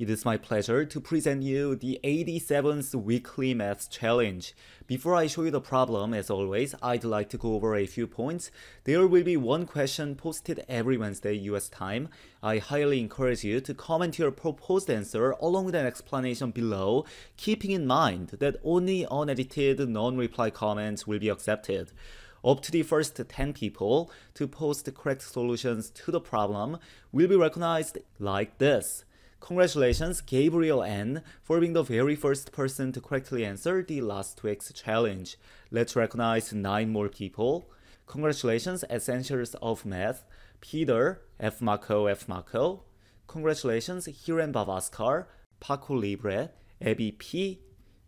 It is my pleasure to present you the 87th weekly maths challenge. Before I show you the problem, as always, I'd like to go over a few points. There will be one question posted every Wednesday US time. I highly encourage you to comment your proposed answer along with an explanation below, keeping in mind that only unedited non-reply comments will be accepted up to the first 10 people to post correct solutions to the problem will be recognized like this. Congratulations, Gabriel N, for being the very first person to correctly answer the last week's challenge. Let's recognize 9 more people. Congratulations, Essentials of Math, Peter F. Mako F. Mako. Congratulations, Hiren Bavaskar, Paco Libre, Aby P.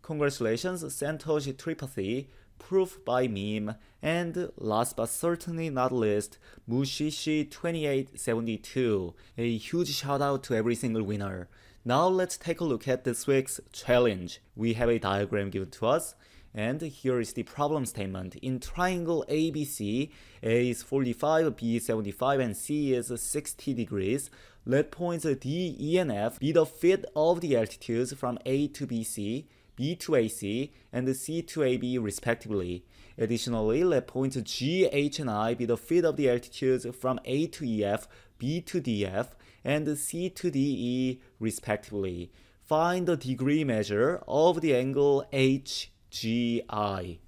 Congratulations, Santosh Tripathy, proof by meme, and last but certainly not least, Mushishi2872. A huge shout out to every single winner. Now let's take a look at this week's challenge. We have a diagram given to us, and here is the problem statement. In triangle ABC, A is 45, B is 75, and C is 60 degrees. Let points D, E, and F be the feet of the altitudes from A to BC, B to AC, and C to AB respectively. Additionally, let points G, H, and I be the feet of the altitudes from A to EF, B to DF, and C to DE respectively. Find the degree measure of the angle HGI.